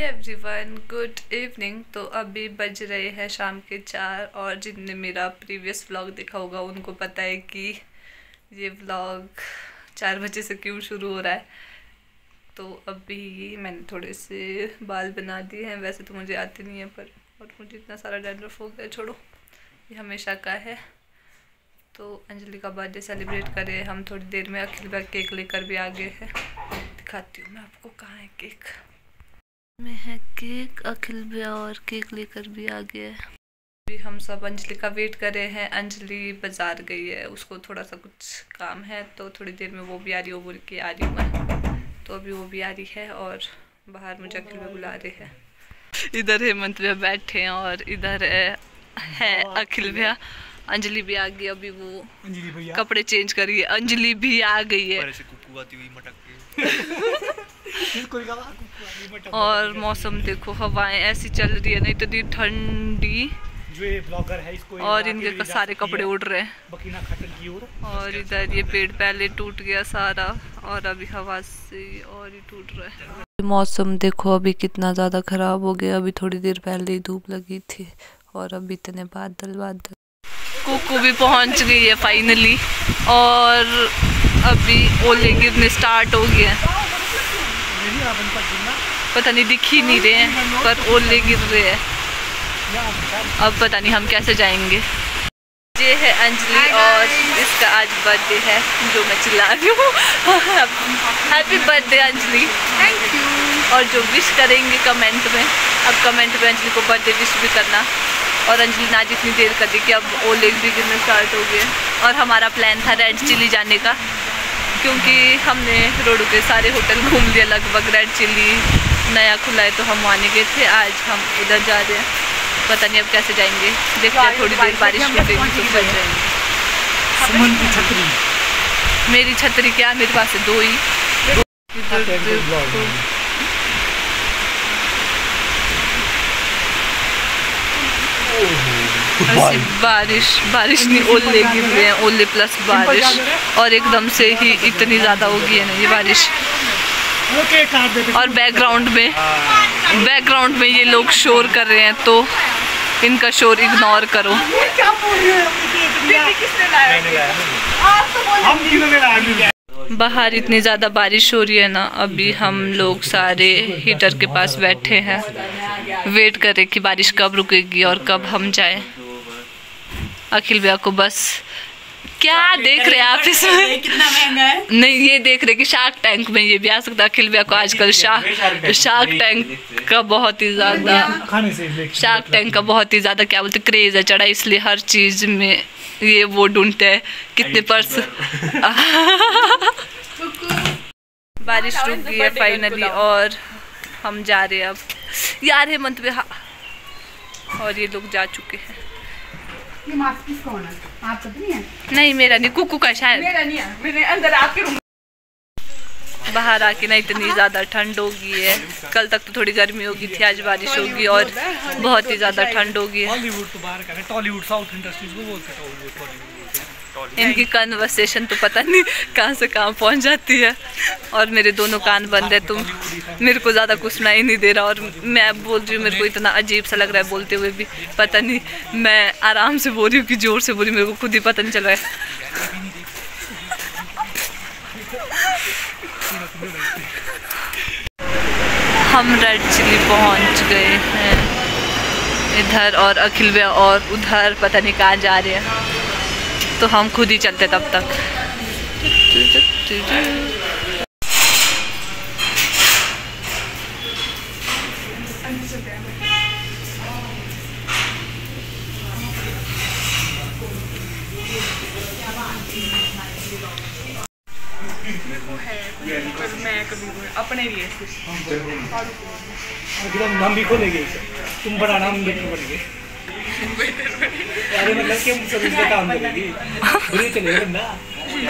Everyone good evening तो अभी बज रहे हैं शाम के चार और जिनने मेरा प्रीवियस व्लॉग देखा होगा, उनको पता है कि ये व्लॉग चार बजे से क्यों शुरू हो रहा है। तो अभी मैंने थोड़े से बाल बना दिए हैं, वैसे तो मुझे आते नहीं है, पर और मुझे इतना सारा डैंड्रफ हो गया, छोड़ो। ये हमेशा का है। तो अंजलि का बर्थडे सेलिब्रेट करें हम थोड़ी देर में अखिल भाई केक लेकर भी आ गए हैं। दिखाती हूँ मैं आपको कहाँ है केक में है केक अखिल भी और केक लेकर भी आ गया है। अभी हम सब अंजलि का वेट कर रहे हैं अंजलि बाज़ार गई है उसको थोड़ा सा कुछ काम है तो थोड़ी देर में वो भी आ रही हो बोल के आ रही हूँ मैं। तो अभी वो भी आ रही है और बाहर मुझे अखिल में बुला रहे हैं। इधर हेमंत भैया बैठे हैं और इधर है, है अखिल भैया। अंजलि भी आ गई अभी वो अंजलि भैया। कपड़े चेंज करिए अंजलि भी आ गई है। और मौसम देखो हवाएँ ऐसी चल रही है नहीं तो इतनी ठंडी। जो ये ब्लॉगर है इसको और इनके सारे कपड़े उड़ रहे हैं। बकीना खटन की ओर। और इधर ये पेड़ पहले टूट गया सारा और अभी हवा से और ही टूट रहा है। मौसम देखो अभी कितना ज़्यादा ख़राब हो गया। अभी थोड़ी देर पहले ही धूप लगी थी और अभी इतने बादल बादल। कुकू भी पहुँच गई है फाइनली और अभी ओले गिरने स्टार्ट हो गए हैं। पता नहीं दिख ही नहीं रहे हैं पर ओले गिर रहे हैं। अब पता नहीं हम कैसे जाएँगे। ये है अंजलि और इसका आज बर्थडे है जो मैं चिल्ला रही हूँ। Happy birthday Anjali. Thank you और जो विश करेंगे कमेंट में अब कमेंट में अंजलि को बर्थडे विश भी करना। और अंजलि ने आज इतनी देर कर दी कि अब ओले भी गिरने स्टार्ट हो गए। और हमारा प्लान था रेड चिल्ली जाने का। क्योंकि हमने रोड के सारे होटल घूम लिए लगभग रेड चिल्ली नया खुला है तो हम वहाँ नहीं गए थे। आज हम उधर जा रहे हैं। पता नहीं अब कैसे जाएँगे। देखते हैं थोड़ी देर बारिश रुकेगी तो फिर जाएँगे। छतरी। मेरी छतरी क्या? मेरे पास है दो ही। इधर बारिश। बारिश नहीं ओले गिर रहे हैं ओले प्लस बारिश। और एकदम से ही इतनी ज़्यादा होगी है ना ये बारिश। और बैकग्राउंड में बैकग्राउंड में ये लोग शोर कर रहे हैं तो इनका शोर इग्नोर करो। क्या बोल रहे हैं मैंने लाया हम किन्होंने लाया बाहर इतनी ज़्यादा बारिश हो रही है ना अभी हम लोग सारे हीटर के पास बैठे हैं। वेट कर रहे कि बारिश कब रुकेगी और कब हम जाएँ। अखिल भैया को बस। क्या देख रहे हैं आप इसमें कितना महँगा है? नहीं ये देख रहे कि शार्क टैंक में ये भी आ सकता है। अखिल भैया को आजकल शार्क शार्क टैंक का बहुत ही ज़्यादा खाने से देख शार्क टैंक का बहुत ही ज़्यादा क्या बोलते क्रेज है चढ़ा इसलिए हर चीज़ में ये वो ढूंढते हैं। कितने पर्स बारिश रुक गई है फाइनली और हम जा रहे हैं अब। यार हेमंत में और ये लोग जा चुके हैं। ये मास्क किसका होना? आपका तो नहीं है? नहीं मेरा नहीं कुकू का शायद। मेरा नहीं है मैंने अंदर आपके रूम बाहर आके ना इतनी ज़्यादा ठंड होगी है। कल तक तो थोड़ी गर्मी होगी थी आज बारिश होगी और बहुत ही ज़्यादा ठंड होगी है। तो इनकी कन्वर्सेशन तो पता नहीं कहाँ से कहाँ पहुँच जाती है। और मेरे दोनों कान बंद है तुम मेरे को ज़्यादा कुछ सुनाई नहीं दे रहा और मैं बोल रही हूँ मेरे को इतना अजीब सा लग रहा है बोलते हुए भी। पता नहीं मैं आराम से बोल रही हूँ कि ज़ोर से बोल रही हूँ मेरे को खुद ही पता नहीं चल रहा है। हम रेड चिली पहुँच गए हैं। इधर और अखिल भैया और उधर, पता नहीं कहाँ जा रहे हैं। तो हम खुद ही चलते तब तक। अपने लिए एकदम नाम भी खोलेंगे तुम बड़ा नाम देखने पड़ेंगे अरे मतलब कि हम सर्विस इसका काम करेंगे। बुरी चलेगा ना।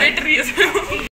बैटरी यार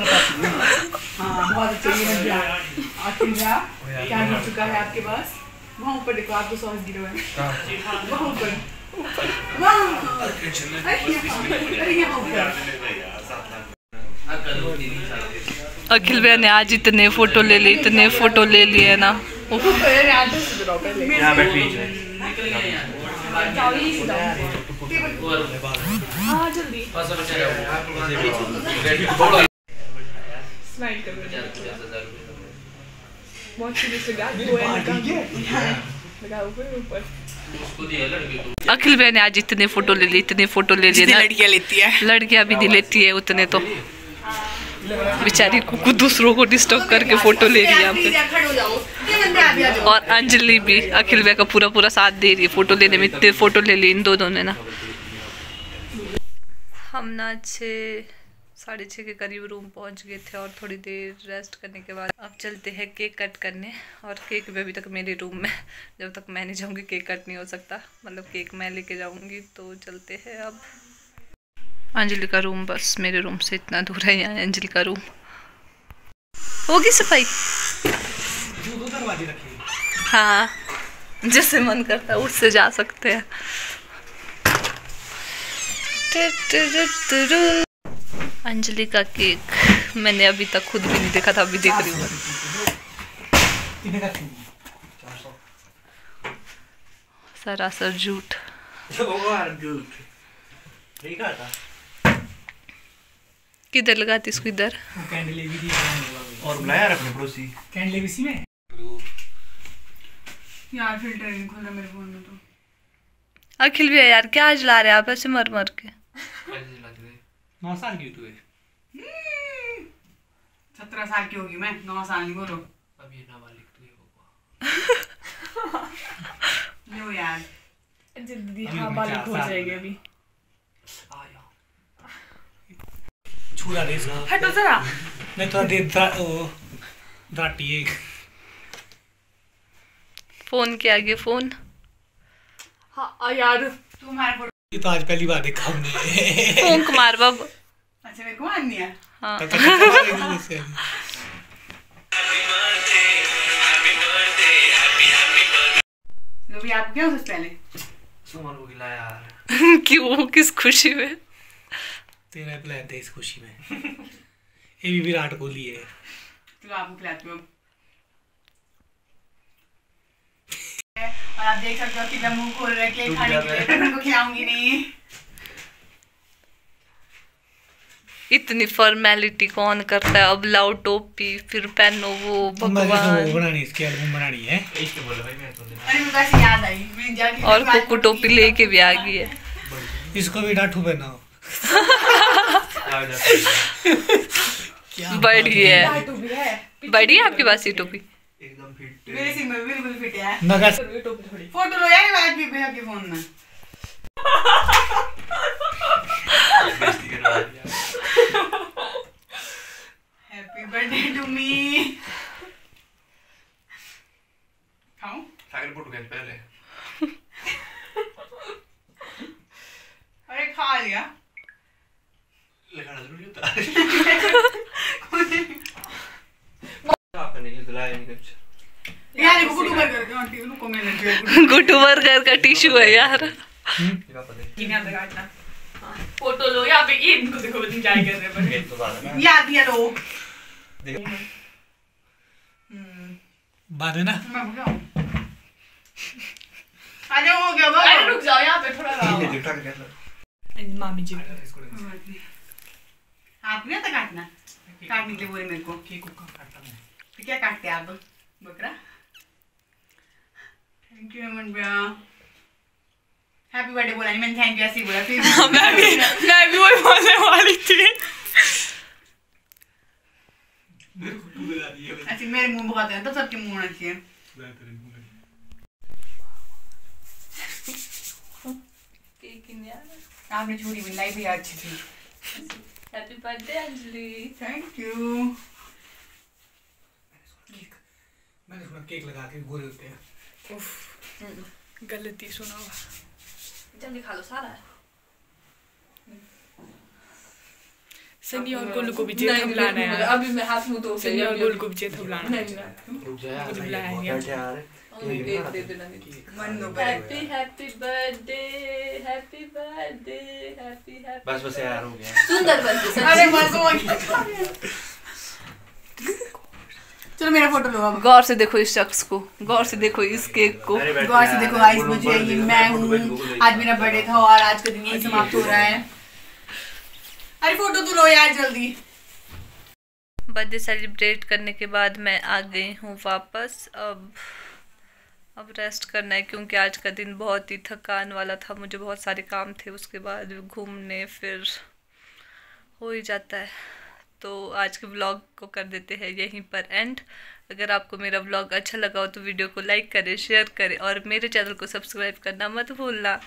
हाँ बहुत अच्छा ये बन गया आखिर क्या क्या हो चुका है आपके पास वहाँ ऊपर देखो आपको सॉस गिरो है वहाँ ऊपर वहाँ अरे यहाँ ऊपर अखिल भैया ने आज इतने फ़ोटो ले लिए इतने फ़ोटो ले लिए ना। यहाँ पे हाँ जल्दी है अखिल भैया ने आज इतने फ़ोटो ले लिए इतने फ़ोटो ले लिए लड़कियाँ लेती है लड़कियाँ भी नहीं लेती है उतने तो बेचारी कुकू दूसरों को डिस्टर्ब करके फ़ोटो ले रही है हो और अंजलि भी अखिल भैया का पूरा पूरा साथ दे रही है फ़ोटो लेने में इतने फ़ोटो ले ली इन दोनों ने ना हम ना छः साढ़े छः के करीब रूम पहुँच गए थे और थोड़ी देर रेस्ट करने के बाद अब चलते हैं केक कट करने और केक भी अभी तक मेरे रूम में जब तक मैं नहीं जाऊँगी केक कट नहीं हो सकता। मतलब केक मैं लेके जाऊँगी तो चलते हैं अब। अंजलि का रूम बस मेरे रूम से इतना दूर है यहाँ अंजलि का रूम होगी सफ़ाई? रखिए हाँ जैसे मन करता है उससे जा सकते हैं। अंजलि का केक। मैंने अभी तक खुद भी नहीं देखा था अभी देख रही हूँ। सरासर झूठ। किधर लगाती इसको इधर? कैंडल भी दी और बुलाया अपने पड़ोसी। कैंडल भी में यार फ़िल्टर नहीं खोल रहा मेरे फ़ोन में तो। अखिल भी है यार क्या जला रहे हैं? आप ऐसे मर मर के। नौ साल की तू है। सत्रह साल की होगी मैं नौ साल की बोलो। अब ये नाबालिग तू है लो यार। अभी दीदी हाँ हो जाएगी। अभी। छुरा दे इसको। हटो जरा। नहीं थोड़ा देर दा ओ दाटी है फ़ोन के आगे फ़ोन। हाँ यार तुम्हारा ये तो आज पहली बार देखा हमने। फ़ोन कुमार बाबू। अच्छा मेरे को माननी है? हाँ। लो भी आपको क्या हो पहले? सुमन को खिलाया यार। क्यों? किस खुशी में? तेरा प्लान था इस खुशी में। ये भी विराट कोहली है चलो आपको खिलाती हूँ। और आप देख सकते हो कि मैं मुँह खोल रहे केक खाने के लिए। उनको खिलाऊँगी नहीं। इतनी फॉर्मेलिटी कौन करता है? अब लाओ टोपी फिर पहनो वो वो भगवान। बनानी इसकी एल्बम बनानी है। इसके बोले भाई मैं तो अरे मेरे पास याद आई। मैं जाके और कुकू टोपी लेके भी आ गई है। इसको भी डांटू पहनाओ। बड़ी है। बड़ी है। आपके पास ये टोपी। मेरे सिंह में बिल्कुल फिट है। नगा फ़ोटो लो यार आज भी भैया के फ़ोन में। हैप्पी बर्थडे टू मी खाऊं सागर फ़ोटो कैसे पहले अरे खा लिया लगाना ज़रूरी होता आपने नहीं दिलाया नहीं कुछ यार इसको कुटू कर करके आंटी रुको मैं लग गुटू बर्गर का टिश्यू है यार। है फ़ोटो लो यहाँ पे ये इनको देखो एंजॉय कर रहे हैं ये तो बात है याद दिया लोग। बाद में ना। मैं अरे हो गया अरे रुक जाओ यहाँ पे थोड़ा मामी जी। आप नहीं आता काटना। काटने के लिए बोले मेरे को। केक को काटता हूँ? तो क्या काटते हैं आप बकरा? थैंक यू हेमंत भैया हैप्पी बर्थडे बोला नहीं मैंने थैंक यू ऐसे बोला फिर मैं भी मैं भी वही बोलने वाली थी। तू ऐसे मेरे मुँह खाते हैं तो सबके मुँह होना चाहिए आपने छुरी बनाई भी अच्छी थी। Happy birthday Anjali thank you मैंने सुना केक लगा के गोरे होते हैं। उफ गलती सुना। हुआ जल्दी खा लो सारा सनी और गोलू को भी नहीं, है अभी मैं हाथ मुँह धो के सनी और अभी- गोलू को भी जेब थमलाना है नहीं नहीं रुक जा यार बुलाया happy happy birthday happy birthday happy happy बस बस यार हो गया। सुंदर बर्थडे अरे मन को चलो मेरा फ़ोटो लो अब। गौर से देखो इस शख्स को गौर से देखो इस केक को। गौर से देखो गाइस मुझे ये मैं हूँ आज मेरा बर्थडे था और आज का दिन यही समाप्त हो रहा है। अरे फ़ोटो तो लो यार जल्दी। बर्थडे सेलिब्रेट करने के बाद मैं आ गई हूँ वापस। अब अब रेस्ट करना है क्योंकि आज का दिन बहुत ही थकान वाला था। मुझे बहुत सारे काम थे उसके बाद घूमने फिर हो ही जाता है। तो आज के ब्लॉग को कर देते हैं यहीं पर एंड अगर आपको मेरा ब्लॉग अच्छा लगा हो तो वीडियो को लाइक करें शेयर करें और मेरे चैनल को सब्सक्राइब करना मत भूलना।